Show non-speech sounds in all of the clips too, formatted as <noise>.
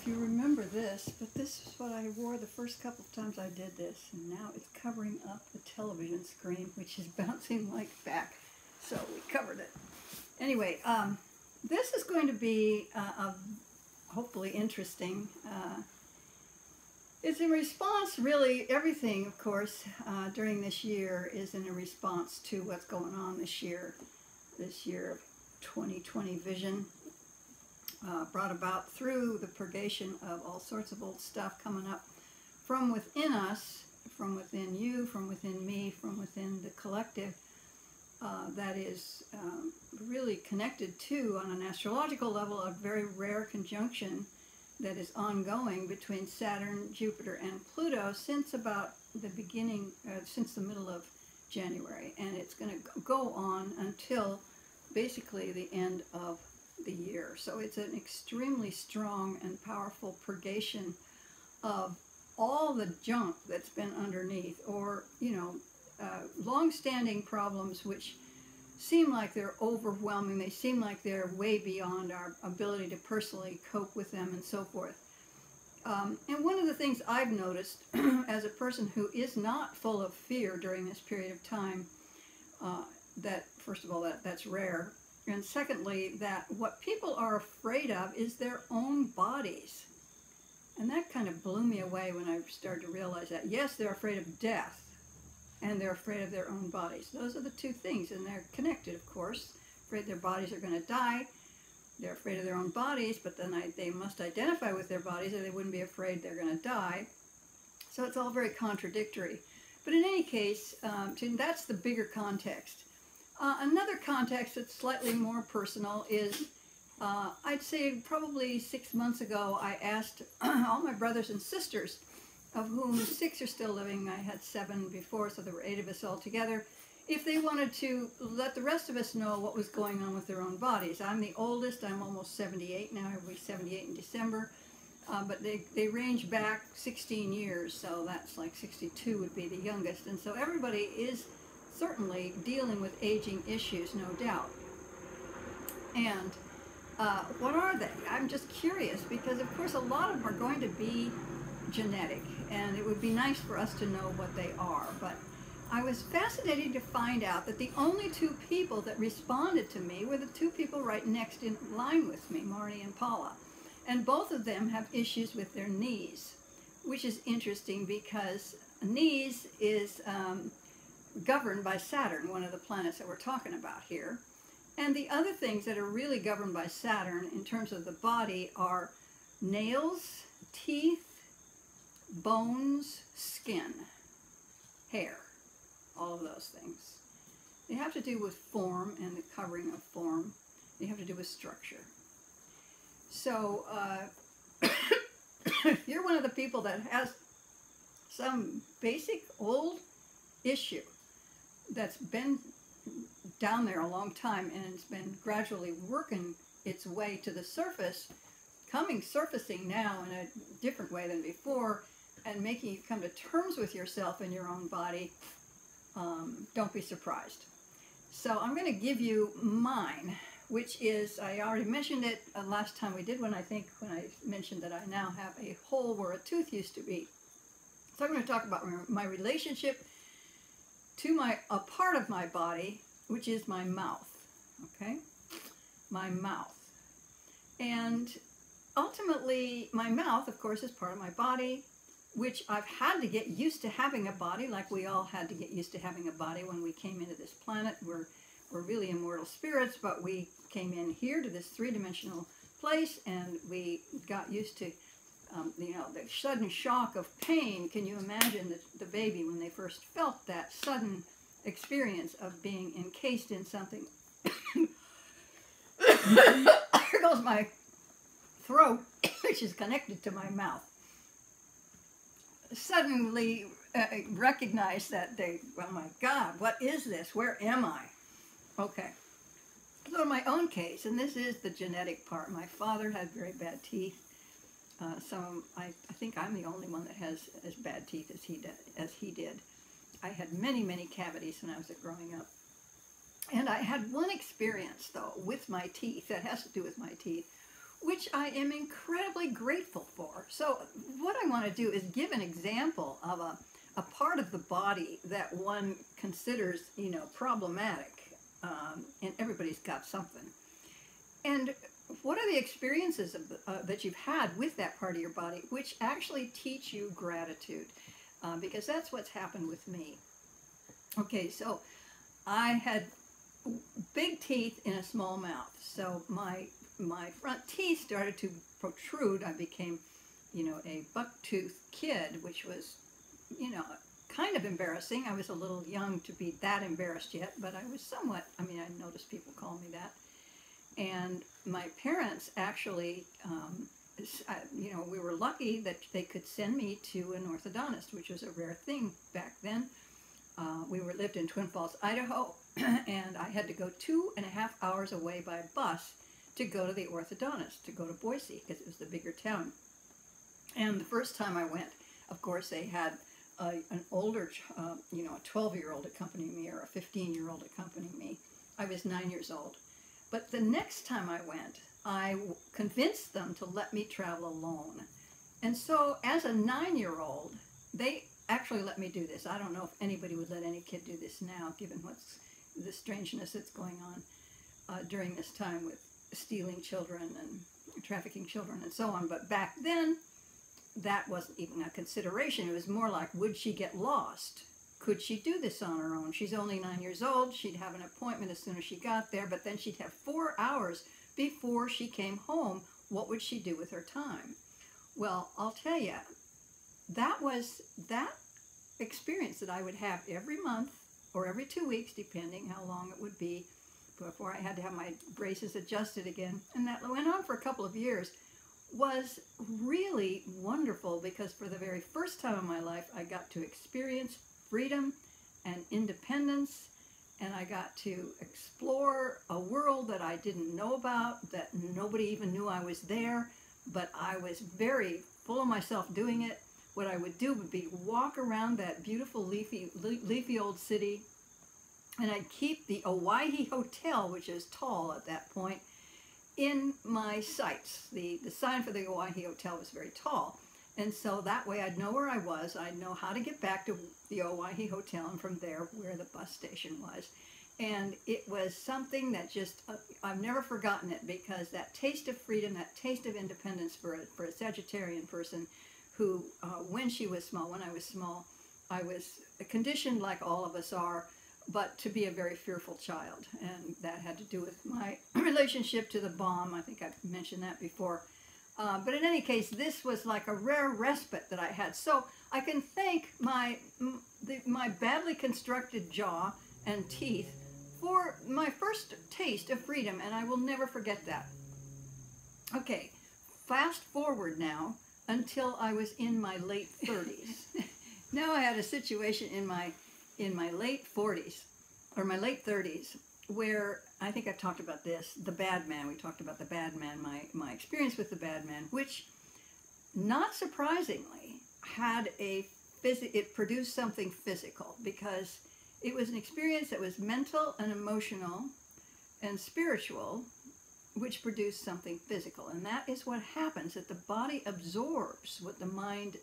if you remember this, but this is what I wore the first couple of times I did this, and now it's covering up the television screen, which is <laughs> bouncing like back. So we covered it. Anyway, um, this is going to be uh, a hopefully interesting. Uh, it's in response, really, everything, of course, uh, during this year is in a response to what's going on this year, this year of 2020 vision uh, brought about through the purgation of all sorts of old stuff coming up from within us, from within you, from within me, from within the collective. Uh, that is um, really connected to, on an astrological level, a very rare conjunction that is ongoing between Saturn, Jupiter, and Pluto since about the beginning, uh, since the middle of January. And it's going to go on until basically the end of the year. So it's an extremely strong and powerful purgation of all the junk that's been underneath or, you know, uh, long-standing problems which seem like they're overwhelming. They seem like they're way beyond our ability to personally cope with them and so forth. Um, and one of the things I've noticed <clears throat> as a person who is not full of fear during this period of time, uh, that first of all, that, that's rare, and secondly, that what people are afraid of is their own bodies. And that kind of blew me away when I started to realize that. Yes, they're afraid of death, and they're afraid of their own bodies. Those are the two things, and they're connected, of course. Afraid their bodies are going to die. They're afraid of their own bodies, but then I, they must identify with their bodies, or they wouldn't be afraid they're going to die. So it's all very contradictory. But in any case, um, that's the bigger context. Uh, another context that's slightly more personal is, uh, I'd say probably six months ago, I asked <clears throat> all my brothers and sisters, of whom six are still living, I had seven before, so there were eight of us all together, if they wanted to let the rest of us know what was going on with their own bodies. I'm the oldest, I'm almost 78 now, I'll be 78 in December, uh, but they, they range back 16 years, so that's like 62 would be the youngest, and so everybody is certainly dealing with aging issues, no doubt. And uh, what are they? I'm just curious because, of course, a lot of them are going to be genetic, and it would be nice for us to know what they are. But I was fascinated to find out that the only two people that responded to me were the two people right next in line with me, Marty and Paula. And both of them have issues with their knees, which is interesting because knees is um, governed by Saturn, one of the planets that we're talking about here. And the other things that are really governed by Saturn in terms of the body are nails, teeth, bones, skin, hair, all of those things. They have to do with form and the covering of form. They have to do with structure. So uh, if <coughs> you're one of the people that has some basic old issue that's been down there a long time and it's been gradually working its way to the surface, coming surfacing now in a different way than before, and making you come to terms with yourself and your own body, um, don't be surprised. So I'm going to give you mine, which is, I already mentioned it uh, last time we did one, I think, when I mentioned that I now have a hole where a tooth used to be. So I'm going to talk about my relationship to my a part of my body, which is my mouth. Okay, my mouth, and ultimately, my mouth, of course, is part of my body, which I've had to get used to having a body, like we all had to get used to having a body when we came into this planet. We're we're really immortal spirits, but we came in here to this three-dimensional place, and we got used to um, you know, the sudden shock of pain. Can you imagine the, the baby when they first felt that sudden experience of being encased in something? <coughs> Here goes my throat, <coughs> which is connected to my mouth. Suddenly uh, recognize that they, oh my God, what is this? Where am I? Okay. So in my own case, and this is the genetic part, my father had very bad teeth uh, some, I, I think I'm the only one that has as bad teeth as he did. As he did. I had many, many cavities when I was growing up. And I had one experience, though, with my teeth, that has to do with my teeth, which I am incredibly grateful for. So, what I want to do is give an example of a, a part of the body that one considers, you know, problematic, um, and everybody's got something. And what are the experiences of uh, that you've had with that part of your body which actually teach you gratitude? Uh, because that's what's happened with me. Okay, so I had big teeth in a small mouth, so my my front teeth started to protrude. I became, you know, a buck-toothed kid, which was, you know, kind of embarrassing. I was a little young to be that embarrassed yet, but I was somewhat. I mean, I noticed people call me that and my parents actually, um, you know, we were lucky that they could send me to an orthodontist, which was a rare thing back then. Uh, we were lived in Twin Falls, Idaho, <clears throat> and I had to go two and a half hours away by bus to go to the orthodontist, to go to Boise, because it was the bigger town. And the first time I went, of course, they had a, an older, uh, you know, a 12 year old accompany me or a 15 year old accompany me. I was nine years old. But the next time I went, I convinced them to let me travel alone. And so, as a nine year old, they actually let me do this. I don't know if anybody would let any kid do this now, given what's the strangeness that's going on uh, during this time with stealing children and trafficking children and so on. But back then, that wasn't even a consideration. It was more like, would she get lost? Could she do this on her own? She's only nine years old. She'd have an appointment as soon as she got there, but then she'd have four hours before she came home. What would she do with her time? Well, I'll tell you, that was that experience that I would have every month or every two weeks, depending how long it would be, before I had to have my braces adjusted again. And that went on for a couple of years was really wonderful because for the very first time in my life, I got to experience freedom and independence and I got to explore a world that I didn't know about, that nobody even knew I was there, but I was very full of myself doing it. What I would do would be walk around that beautiful leafy, leafy old city, and I'd keep the Owyhee Hotel, which is tall at that point, in my sights. The, the sign for the Owyhee Hotel was very tall. And so that way I'd know where I was, I'd know how to get back to the Owyhee Hotel, and from there where the bus station was. And it was something that just, uh, I've never forgotten it because that taste of freedom, that taste of independence for a, for a Sagittarian person who, uh, when she was small, when I was small, I was conditioned like all of us are, but to be a very fearful child. And that had to do with my <clears throat> relationship to the bomb. I think I've mentioned that before. Uh, but in any case, this was like a rare respite that I had. So I can thank my, the, my badly constructed jaw and teeth for my first taste of freedom, and I will never forget that. Okay, fast forward now until I was in my late <laughs> 30s. now I had a situation in my in my late 40s or my late 30s where I think I've talked about this, the bad man. We talked about the bad man, my, my experience with the bad man, which, not surprisingly, had a phys- it produced something physical because it was an experience that was mental and emotional and spiritual, which produced something physical. And that is what happens that the body absorbs what the mind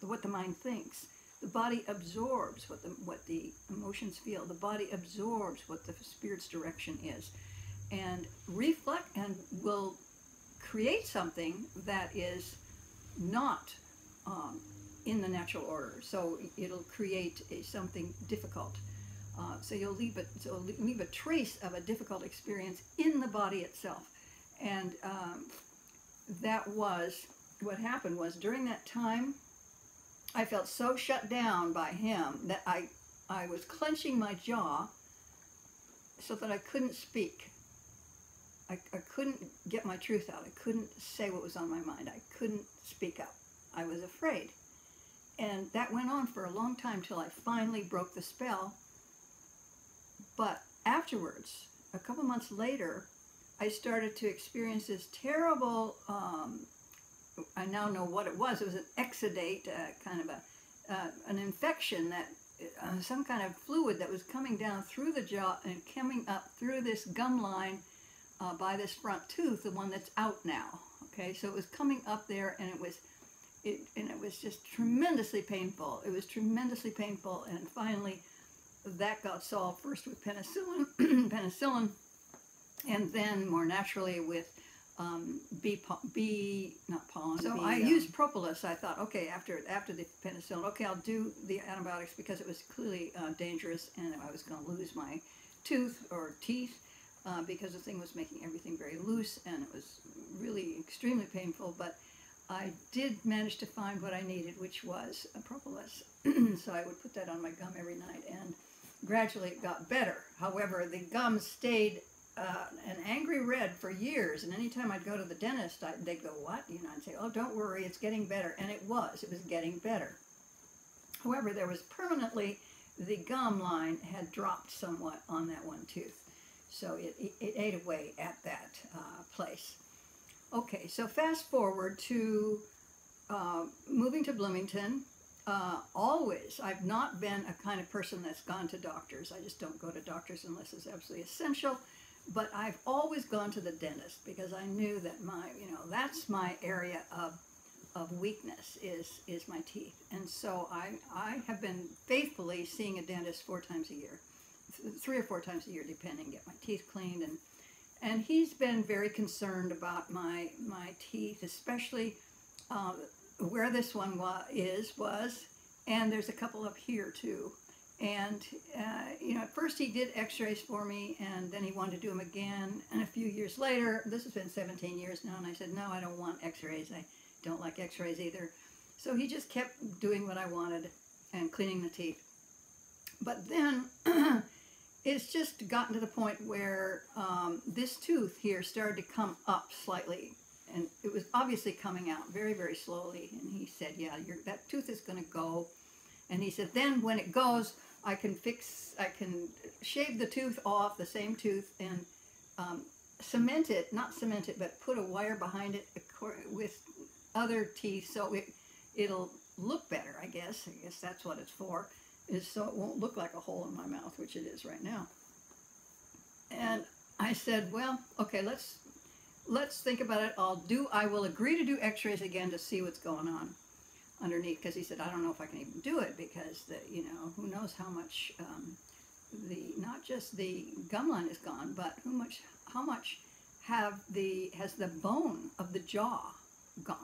what the mind thinks. The body absorbs what the, what the emotions feel. The body absorbs what the spirit's direction is and reflect and will create something that is not um, in the natural order. So it'll create a, something difficult. Uh, so you'll leave a, so leave a trace of a difficult experience in the body itself. And um, that was what happened was during that time I felt so shut down by him that I, I was clenching my jaw so that I couldn't speak. I, I couldn't get my truth out. I couldn't say what was on my mind. I couldn't speak up. I was afraid. And that went on for a long time till I finally broke the spell. But afterwards, a couple months later, I started to experience this terrible um, I now know what it was. It was an exudate, uh, kind of a uh, an infection that uh, some kind of fluid that was coming down through the jaw and coming up through this gum line uh, by this front tooth, the one that's out now. Okay, so it was coming up there, and it was, it and it was just tremendously painful. It was tremendously painful, and finally, that got solved first with penicillin, <clears throat> penicillin, and then more naturally with um, bee, bee, not pollen. So bee, I um, used propolis. I thought, okay, after after the penicillin, okay, I'll do the antibiotics because it was clearly uh, dangerous, and I was going to lose my tooth or teeth uh, because the thing was making everything very loose, and it was really extremely painful. But I did manage to find what I needed, which was a propolis. <clears throat> so I would put that on my gum every night, and gradually it got better. However, the gum stayed uh, an angry red for years, and anytime I'd go to the dentist, I, they'd go, "What?" You know, I'd say, "Oh, don't worry, it's getting better," and it was. It was getting better. However, there was permanently the gum line had dropped somewhat on that one tooth, so it, it, it ate away at that uh, place. Okay, so fast forward to uh, moving to Bloomington. Uh, always, I've not been a kind of person that's gone to doctors. I just don't go to doctors unless it's absolutely essential. But I've always gone to the dentist because I knew that my, you know, that's my area of of weakness is is my teeth. And so I I have been faithfully seeing a dentist four times a year, three or four times a year, depending. Get my teeth cleaned and and he's been very concerned about my my teeth, especially uh, where this one wa- is was, and there's a couple up here too. And, uh, you know, at first he did x-rays for me and then he wanted to do them again. And a few years later, this has been 17 years now, and I said, no, I don't want x-rays. I don't like x-rays either. So he just kept doing what I wanted and cleaning the teeth. But then <clears throat> it's just gotten to the point where um, this tooth here started to come up slightly. And it was obviously coming out very, very slowly. And he said, yeah, that tooth is going to go. And he said, then when it goes, I can fix, I can shave the tooth off, the same tooth, and um, cement it, not cement it, but put a wire behind it with other teeth so it, it'll look better, I guess. I guess that's what it's for, is so it won't look like a hole in my mouth, which it is right now. And I said, well, okay, let's let's think about it. I'll do, I will agree to do x-rays again to see what's going on underneath because he said, I don't know if I can even do it because the, you know, who knows how much um, the, not just the gum line is gone, but how much, how much have the, has the bone of the jaw gone,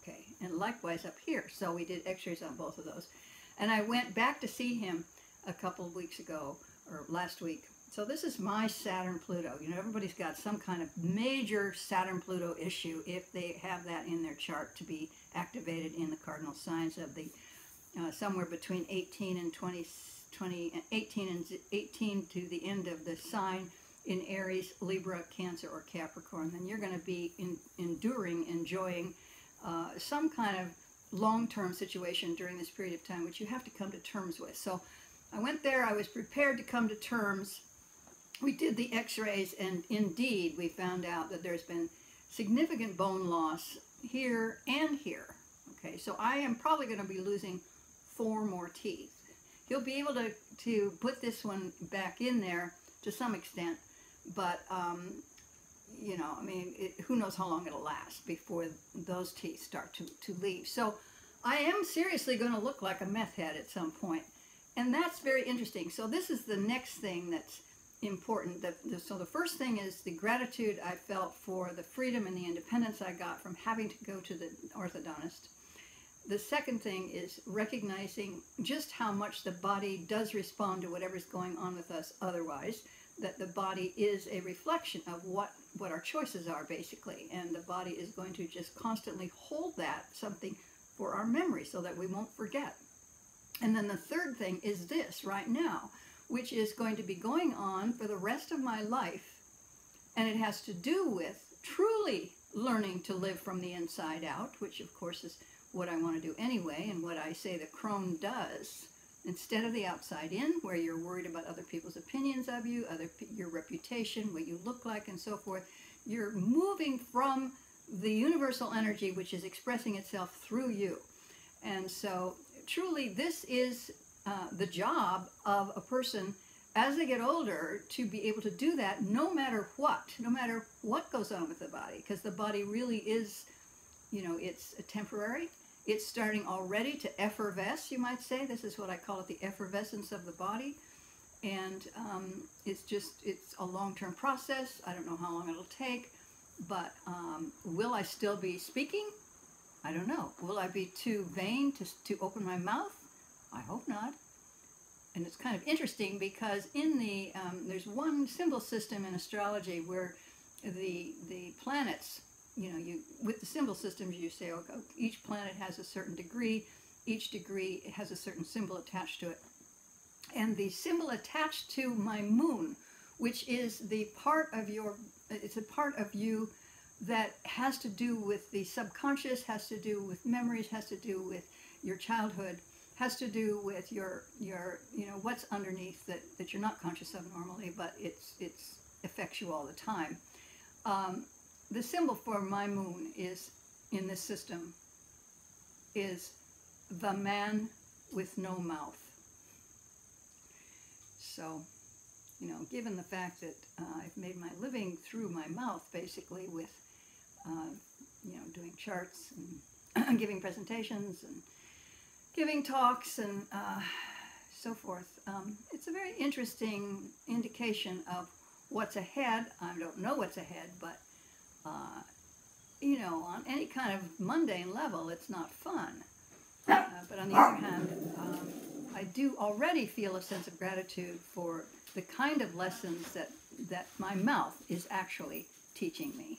okay? And likewise up here. So we did x-rays on both of those. And I went back to see him a couple of weeks ago, or last week, so this is my Saturn-Pluto. You know, everybody's got some kind of major Saturn-Pluto issue if they have that in their chart to be activated in the cardinal signs of the uh, somewhere between 18 and 20, 20, 18 and 18 to the end of the sign in Aries, Libra, Cancer, or Capricorn. Then you're going to be in, enduring, enjoying uh, some kind of long-term situation during this period of time, which you have to come to terms with. So I went there. I was prepared to come to terms we did the x-rays and indeed we found out that there's been significant bone loss here and here. Okay, so I am probably going to be losing four more teeth. He'll be able to, to put this one back in there to some extent, but, um, you know, I mean, it, who knows how long it'll last before those teeth start to, to leave. So I am seriously going to look like a meth head at some point, and that's very interesting. So this is the next thing that's important. That so the first thing is the gratitude I felt for the freedom and the independence I got from having to go to the orthodontist. The second thing is recognizing just how much the body does respond to whatever's going on with us otherwise. That the body is a reflection of what, what our choices are, basically. And the body is going to just constantly hold that something for our memory so that we won't forget. And then the third thing is this right now which is going to be going on for the rest of my life. And it has to do with truly learning to live from the inside out, which of course is what I want to do anyway, and what I say the crone does. Instead of the outside in, where you're worried about other people's opinions of you, other your reputation, what you look like, and so forth, you're moving from the universal energy which is expressing itself through you. And so, truly, this is uh, the job of a person as they get older, to be able to do that no matter what, no matter what goes on with the body, because the body really is, you know, it's a temporary. It's starting already to effervesce, you might say. This is what I call it the effervescence of the body. And um, it's just, it's a long term process. I don't know how long it'll take, but um, will I still be speaking? I don't know. Will I be too vain to, to open my mouth? I hope not. And it's kind of interesting because in the um, there's one symbol system in astrology where the the planets, you know, you with the symbol systems you say okay, each planet has a certain degree, each degree has a certain symbol attached to it, and the symbol attached to my moon, which is the part of your it's a part of you that has to do with the subconscious, has to do with memories, has to do with your childhood, has to do with your your you know what's underneath that that you're not conscious of normally, but it's it's affects you all the time. Um, the symbol for my moon is in this system is the man with no mouth. So, you know, given the fact that uh, I've made my living through my mouth, basically with uh, you know, doing charts and <clears throat> giving presentations and giving talks and uh, so forth. Um, it's a very interesting indication of what's ahead. I don't know what's ahead, but uh, you know, on any kind of mundane level, it's not fun. Uh, but on the other hand, um, I do already feel a sense of gratitude for the kind of lessons that that my mouth is actually teaching me.